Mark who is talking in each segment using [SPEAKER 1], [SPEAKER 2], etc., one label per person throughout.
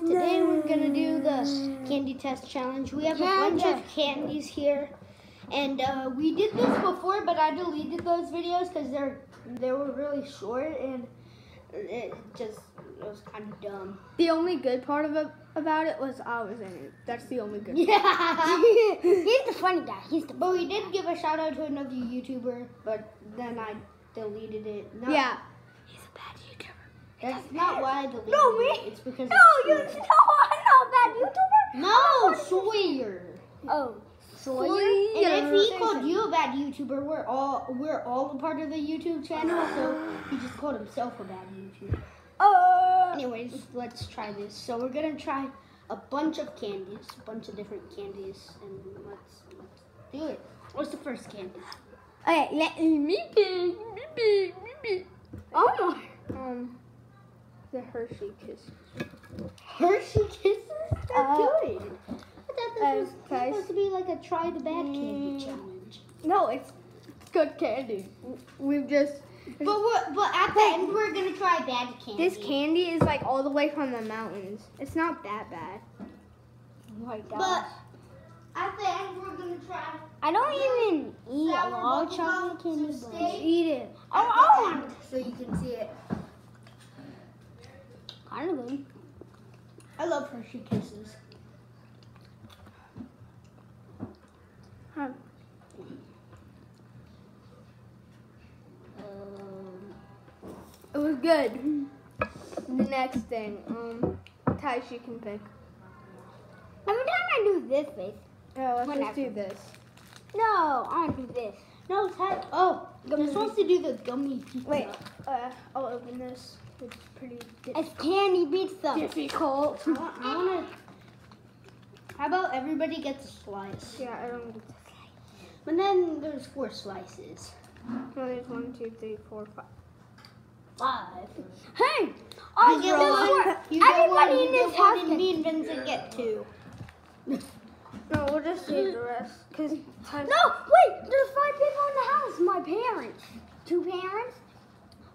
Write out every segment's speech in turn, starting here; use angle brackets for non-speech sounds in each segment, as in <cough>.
[SPEAKER 1] guys. Today we're gonna do the candy test challenge. We have a bunch of candies here, and uh, we did this before, but I deleted those videos because they're they were really short and it just it was kind of dumb.
[SPEAKER 2] The only good part of it about it was I was in it. That's the only good.
[SPEAKER 1] Yeah. <laughs>
[SPEAKER 3] He's the funny guy. He's the
[SPEAKER 1] But we did give a shout out to another YouTuber, but then I deleted it. Not,
[SPEAKER 2] Yeah.
[SPEAKER 3] He's a bad YouTuber.
[SPEAKER 1] That's not why I deleted
[SPEAKER 3] No, me.
[SPEAKER 1] it. It's because
[SPEAKER 3] No, you no, I'm not a bad YouTuber.
[SPEAKER 1] No, Sawyer.
[SPEAKER 3] Oh,
[SPEAKER 1] Sawyer. And if he called you a bad YouTuber, we're all we're all a part of the YouTube channel, so he just called himself a bad YouTuber.
[SPEAKER 3] Uh,
[SPEAKER 1] Anyways, let's try this. So we're gonna try a bunch of candies, a bunch of different candies, and let's let's do it. What's the first candy?
[SPEAKER 2] Okay, let me pick. Me pick. Me pick.
[SPEAKER 3] oh my.
[SPEAKER 2] Um, the Hershey Kisses.
[SPEAKER 1] Hershey Kisses? They're
[SPEAKER 2] Uh,
[SPEAKER 1] good. I thought this
[SPEAKER 2] uh,
[SPEAKER 1] was
[SPEAKER 2] guys.
[SPEAKER 1] supposed to be like a try the bad candy
[SPEAKER 2] Mm.
[SPEAKER 1] challenge.
[SPEAKER 2] No, it's good candy. We've just
[SPEAKER 1] But we're, but at the end we're gonna try bad candy.
[SPEAKER 2] this candy is like all the way from the mountains. It's not that bad.
[SPEAKER 3] Oh my god.
[SPEAKER 1] But at the end we're gonna try.
[SPEAKER 3] I don't even eat a
[SPEAKER 1] Sour
[SPEAKER 3] lot of chocolate candy.
[SPEAKER 1] to
[SPEAKER 3] but-
[SPEAKER 2] Eat it.
[SPEAKER 3] Oh, oh.
[SPEAKER 1] so you can see it.
[SPEAKER 3] Kind of good.
[SPEAKER 1] I love Hershey Kisses.
[SPEAKER 2] Huh.
[SPEAKER 1] Um,
[SPEAKER 2] It was good. The next thing, um, Tice, you can pick.
[SPEAKER 3] Every time I do this face.
[SPEAKER 2] Yeah, let's
[SPEAKER 3] Whenever.
[SPEAKER 2] just do this.
[SPEAKER 3] No, I want to do this.
[SPEAKER 1] no, Ty. Oh, this wants to do the gummy pizza.
[SPEAKER 2] Wait, uh, I'll open this. It's pretty di-
[SPEAKER 3] It's candy pizza.
[SPEAKER 2] difficult.
[SPEAKER 1] I want, I want to. How about everybody gets a slice?
[SPEAKER 2] Yeah, I don't get this.
[SPEAKER 1] And then there's four slices.
[SPEAKER 2] No, there's one, two, three, four, five.
[SPEAKER 1] Five.
[SPEAKER 3] Hey, oh,
[SPEAKER 1] You
[SPEAKER 3] I
[SPEAKER 1] get one. You get
[SPEAKER 3] Everybody
[SPEAKER 1] one.
[SPEAKER 3] in
[SPEAKER 1] you
[SPEAKER 3] this house
[SPEAKER 1] and me and Vincent get two.
[SPEAKER 2] No, we'll just save the rest. Cause <laughs> Tice.
[SPEAKER 3] No, wait, there's five people in the house. My parents. Two parents.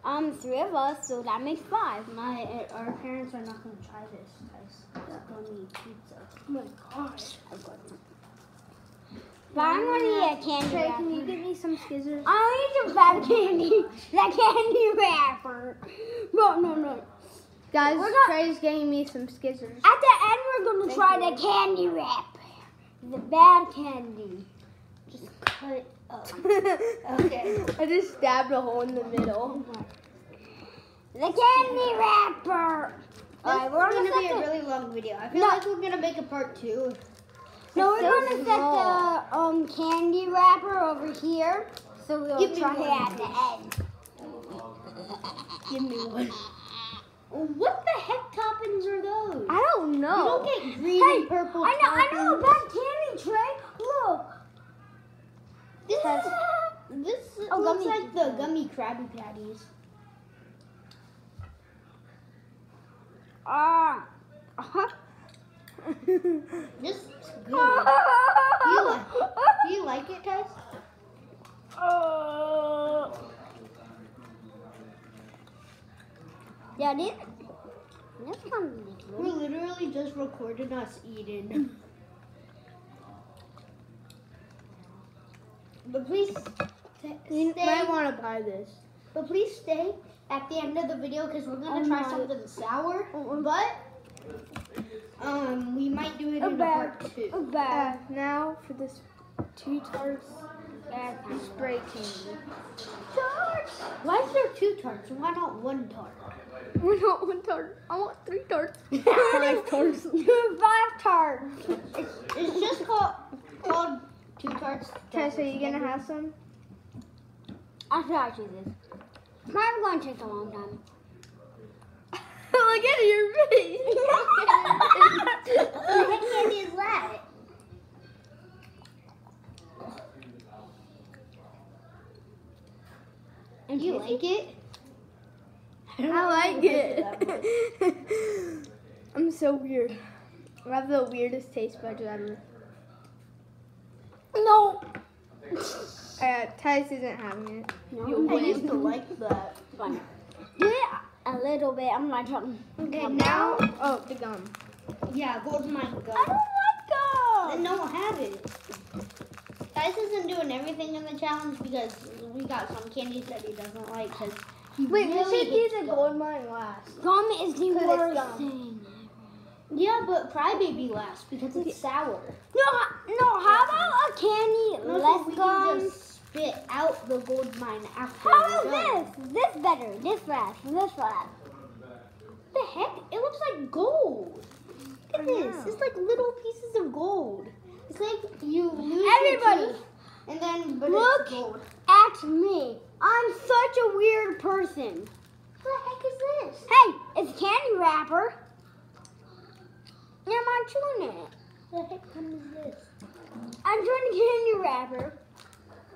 [SPEAKER 3] Um, three of us, so that makes five.
[SPEAKER 1] My uh, our parents are not gonna try this. Guys. It's gummy pizza.
[SPEAKER 2] Oh my gosh.
[SPEAKER 1] I've got some.
[SPEAKER 3] But I'm gonna eat a candy
[SPEAKER 2] Trey,
[SPEAKER 3] wrapper.
[SPEAKER 2] can you give me some scissors?
[SPEAKER 3] I'll eat the bad candy. That candy wrapper. No, no, no.
[SPEAKER 2] Guys,
[SPEAKER 3] We're not-
[SPEAKER 2] Trey's getting me some scissors.
[SPEAKER 3] At the end, we're gonna
[SPEAKER 2] Thank
[SPEAKER 3] try
[SPEAKER 2] you.
[SPEAKER 3] the candy wrapper. The bad candy.
[SPEAKER 1] Just cut it up. Okay. <laughs>
[SPEAKER 2] I just stabbed a hole in the middle.
[SPEAKER 3] The candy wrapper. Alright, we're on
[SPEAKER 1] gonna be a really long video. I feel
[SPEAKER 3] No.
[SPEAKER 1] like we're gonna make a part two.
[SPEAKER 3] No, we're
[SPEAKER 2] so
[SPEAKER 3] gonna
[SPEAKER 2] small.
[SPEAKER 3] set the um candy wrapper over here. So we'll
[SPEAKER 1] Give
[SPEAKER 3] try it at the end.
[SPEAKER 1] Give me one. What the heck toppings are those?
[SPEAKER 2] I don't know.
[SPEAKER 1] You don't get green
[SPEAKER 3] Hey,
[SPEAKER 1] and purple.
[SPEAKER 3] I know, I know a bad candy tray. Look.
[SPEAKER 1] This
[SPEAKER 2] Has-
[SPEAKER 1] is this
[SPEAKER 3] Oh,
[SPEAKER 1] looks like the gummy Krabby Patties.
[SPEAKER 3] Ah. Uh-huh. <laughs>
[SPEAKER 1] This is <laughs> good. Do you like? Do you like it, Tess?
[SPEAKER 3] Uh, yeah, this. This one is
[SPEAKER 1] We literally just recorded us eating. <laughs> But please
[SPEAKER 2] You
[SPEAKER 1] stay.
[SPEAKER 2] might want to buy this.
[SPEAKER 1] But please stay at the end of the video because we're gonna
[SPEAKER 3] Oh
[SPEAKER 1] try something sour.
[SPEAKER 2] Oh,
[SPEAKER 1] But um, we might do it
[SPEAKER 3] A
[SPEAKER 1] in a part
[SPEAKER 3] A
[SPEAKER 1] two.
[SPEAKER 2] Uh, now for this two tarts spray candy. Tarts!
[SPEAKER 1] Why is there two tarts? Why not one tart?
[SPEAKER 2] We're not one tart. I want three tarts. <laughs> Five tarts. <laughs>
[SPEAKER 3] Five tarts.
[SPEAKER 1] It's, it's just called called two tarts.
[SPEAKER 2] Tess, are you gonna have some?
[SPEAKER 3] I'll try to do this. Probably gonna take a long time. <laughs>
[SPEAKER 2] Look at your face. <laughs>
[SPEAKER 1] What the heck candy is that? Do you like it?
[SPEAKER 2] I like it. <laughs> I'm so weird. I have the weirdest taste buds ever.
[SPEAKER 3] No. <laughs>
[SPEAKER 2] Uh, Tice isn't having it.
[SPEAKER 3] No,
[SPEAKER 2] You
[SPEAKER 1] I
[SPEAKER 2] win.
[SPEAKER 1] used to like that.
[SPEAKER 3] Fine. Yeah. a little bit I'm not tongue.
[SPEAKER 2] Okay, now. Oh, the gum.
[SPEAKER 1] Yeah, gold mine gum.
[SPEAKER 3] I
[SPEAKER 1] go.
[SPEAKER 3] don't like
[SPEAKER 1] Then
[SPEAKER 3] gum.
[SPEAKER 1] no one have it. Guys isn't doing everything in the challenge because we got some candies that he doesn't like because he
[SPEAKER 2] Wait, we
[SPEAKER 1] really
[SPEAKER 2] should do
[SPEAKER 1] hates
[SPEAKER 2] the gold mine last.
[SPEAKER 3] Gum is the
[SPEAKER 2] 'Cause it's
[SPEAKER 3] worst
[SPEAKER 2] gum.
[SPEAKER 3] thing.
[SPEAKER 1] Yeah, but crybaby last because it's sour.
[SPEAKER 3] No, no. How about a candy
[SPEAKER 1] No, so
[SPEAKER 3] less
[SPEAKER 1] we
[SPEAKER 3] gum?
[SPEAKER 1] can just spit out the gold mine after
[SPEAKER 3] How about this? This better. This fast. This fast.
[SPEAKER 1] the heck? It looks like gold. Look at this. It's like little pieces of gold. It's like you lose
[SPEAKER 3] Everybody.
[SPEAKER 1] and then but
[SPEAKER 3] Look. At me. I'm such a weird person.
[SPEAKER 1] What the heck is this?
[SPEAKER 3] Hey, it's candy wrapper. Yeah, I'm chewing it.
[SPEAKER 1] What the heck is this?
[SPEAKER 3] I'm chewing candy wrapper.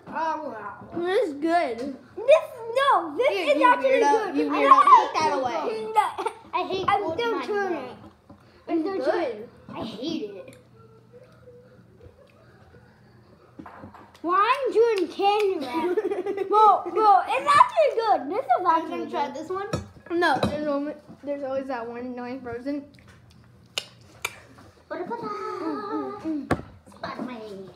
[SPEAKER 1] Oh wow.
[SPEAKER 2] This is good.
[SPEAKER 3] This no, this
[SPEAKER 2] Here,
[SPEAKER 3] is actually
[SPEAKER 2] weirdo,
[SPEAKER 3] good.
[SPEAKER 2] you
[SPEAKER 3] I
[SPEAKER 2] weirdo,
[SPEAKER 3] hate
[SPEAKER 2] take that away.
[SPEAKER 1] I hate
[SPEAKER 3] I'm still it. I'm still.
[SPEAKER 2] Good.
[SPEAKER 1] I hate it.
[SPEAKER 3] Why I'm chewing candy wrapper? Whoa, whoa, it's actually good. This is
[SPEAKER 1] I'm
[SPEAKER 3] actually
[SPEAKER 1] gonna
[SPEAKER 3] good.
[SPEAKER 1] try this one.
[SPEAKER 2] No, there's always, there's always that one annoying frozen.
[SPEAKER 1] Spider-Man.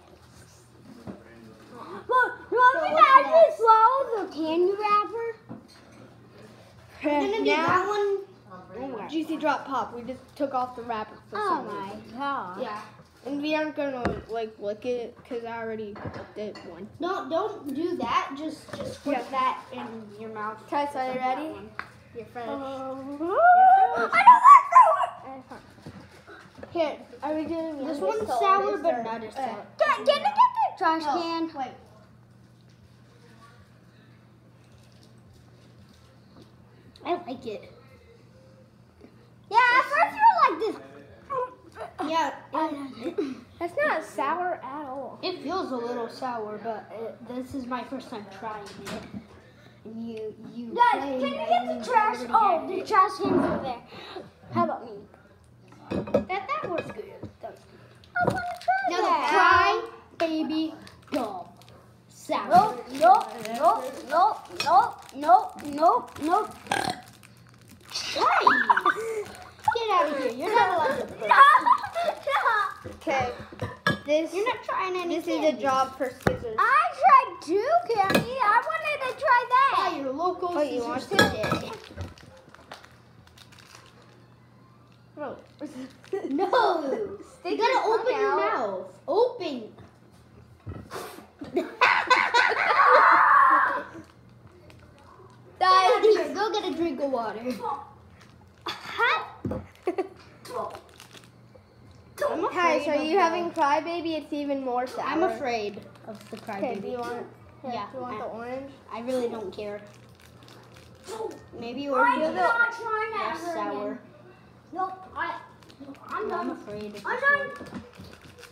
[SPEAKER 3] Look, you want
[SPEAKER 1] So
[SPEAKER 3] me to
[SPEAKER 1] what's
[SPEAKER 3] actually
[SPEAKER 1] next?
[SPEAKER 3] swallow the candy wrapper?
[SPEAKER 1] I'm gonna do that one.
[SPEAKER 2] juicy drop pop. We just took off the wrapper for
[SPEAKER 3] Oh
[SPEAKER 2] some
[SPEAKER 3] my
[SPEAKER 2] reason.
[SPEAKER 3] god.
[SPEAKER 1] Yeah.
[SPEAKER 2] And we aren't gonna like lick it because I already licked it one.
[SPEAKER 1] No, don't do that. Just just put
[SPEAKER 2] Yeah.
[SPEAKER 1] that in your mouth.
[SPEAKER 2] Okay, so you
[SPEAKER 1] That
[SPEAKER 2] ready?
[SPEAKER 1] one.
[SPEAKER 2] You're finished. Oh.
[SPEAKER 3] I don't like
[SPEAKER 2] Here, are we doing
[SPEAKER 1] This
[SPEAKER 2] youngest
[SPEAKER 1] one's sour, but
[SPEAKER 2] or-
[SPEAKER 1] not as sour.
[SPEAKER 3] Can, can I get the trash
[SPEAKER 1] No,
[SPEAKER 3] can?
[SPEAKER 1] Wait. I like it.
[SPEAKER 3] Yeah, at first you were like this.
[SPEAKER 1] Yeah, it,
[SPEAKER 2] That's not sour at all.
[SPEAKER 1] it feels a little sour, but it, this is my first time trying it. And you, you.
[SPEAKER 3] Guys, can you get the trash? Oh, the trash can's over there. How about me?
[SPEAKER 1] That that was good. That was good.
[SPEAKER 3] I want to try
[SPEAKER 1] Now
[SPEAKER 3] that.
[SPEAKER 1] the cry baby gum. Sour.
[SPEAKER 3] Nope, nope, nope, nope, nope, nope, nope, nope.
[SPEAKER 1] Hey! Get out of here. You're not allowed to. <laughs>
[SPEAKER 3] No, no.
[SPEAKER 2] Okay, this
[SPEAKER 1] You're not trying any
[SPEAKER 2] this is a job for scissors.
[SPEAKER 3] I tried two candy. I wanted to try
[SPEAKER 1] Buy
[SPEAKER 3] that.
[SPEAKER 1] your local
[SPEAKER 2] Oh, you
[SPEAKER 1] scissors
[SPEAKER 2] want. Oh. <laughs>
[SPEAKER 1] No! You
[SPEAKER 2] Stick
[SPEAKER 1] gotta
[SPEAKER 2] your tongue
[SPEAKER 1] open your mouth. Open. Get here. Go get a drink of water. I'm
[SPEAKER 2] Hi,
[SPEAKER 1] afraid
[SPEAKER 2] so
[SPEAKER 1] of
[SPEAKER 2] you
[SPEAKER 1] the-
[SPEAKER 2] having crybaby? It's even more sour.
[SPEAKER 1] I'm afraid of the
[SPEAKER 2] Okay, do
[SPEAKER 1] crybaby.
[SPEAKER 2] you want? Here,
[SPEAKER 1] Yeah,
[SPEAKER 2] Do you want the orange?
[SPEAKER 1] I really don't care. Maybe you're
[SPEAKER 3] I'm
[SPEAKER 1] feel
[SPEAKER 3] not trying that
[SPEAKER 1] less
[SPEAKER 3] ever
[SPEAKER 1] sour.
[SPEAKER 3] again. Nope, I, I'm
[SPEAKER 1] I'm
[SPEAKER 3] done.
[SPEAKER 1] afraid
[SPEAKER 3] I'm
[SPEAKER 1] this
[SPEAKER 3] done.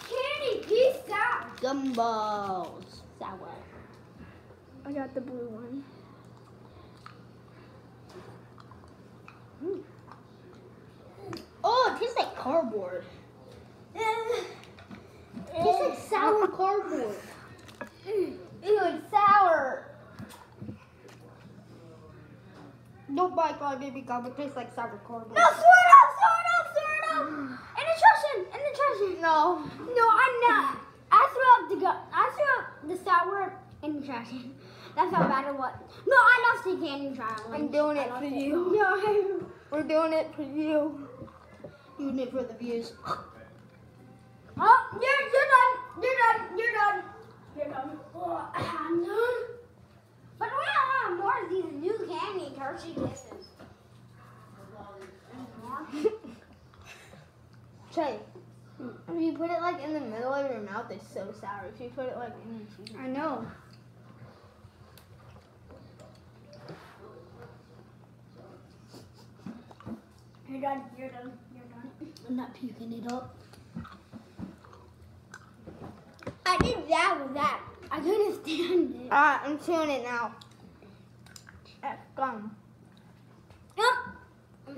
[SPEAKER 3] Candy, peace out.
[SPEAKER 1] Gumballs. Sour.
[SPEAKER 2] I got the blue one.
[SPEAKER 1] Oh, it tastes like cardboard. It tastes like sour <laughs> cardboard.
[SPEAKER 2] Ew, it's sour.
[SPEAKER 1] Don't buy crybaby gum. It tastes like sour cardboard.
[SPEAKER 3] No, sort up, sort up, sort up. <sighs> In the trash can, in the trash can.
[SPEAKER 2] No.
[SPEAKER 3] No, I'm not. I threw up the gu- I threw up the the trash. That's how bad it was. No, I lost the candy challenge.
[SPEAKER 2] I'm doing it for you. <laughs>
[SPEAKER 3] No.
[SPEAKER 2] We're doing it for you.
[SPEAKER 1] Doing it for the views.
[SPEAKER 3] Oh, you're, you're done. You're done. You're done. You're done. Oh, I'm done. But we don't want more of these new candy Hershey kisses. <laughs>
[SPEAKER 2] Trey, hmm. if you put it like in the middle of your mouth, it's so sour. If you put it like in your teeth.
[SPEAKER 1] I know.
[SPEAKER 3] You're done. You're done. You're done.
[SPEAKER 1] I'm not puking it up.
[SPEAKER 3] I did that with that. I couldn't stand it.
[SPEAKER 2] Alright, I'm chewing it now. F gum.
[SPEAKER 3] Yep.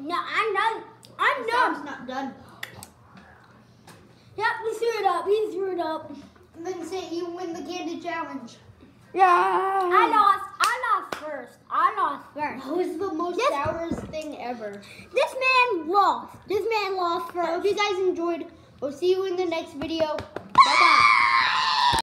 [SPEAKER 3] No, I'm done. I'm
[SPEAKER 1] Sam's
[SPEAKER 3] done.
[SPEAKER 1] not done.
[SPEAKER 3] Yep, he threw it up. He threw it up.
[SPEAKER 1] Then say you win the candy challenge.
[SPEAKER 2] Yeah.
[SPEAKER 3] I lost. I lost first. I lost first.
[SPEAKER 1] That was the most
[SPEAKER 3] This-
[SPEAKER 1] sourest thing ever.
[SPEAKER 3] This man lost. This man lost first.
[SPEAKER 1] I hope you guys enjoyed. We'll see you in the next video.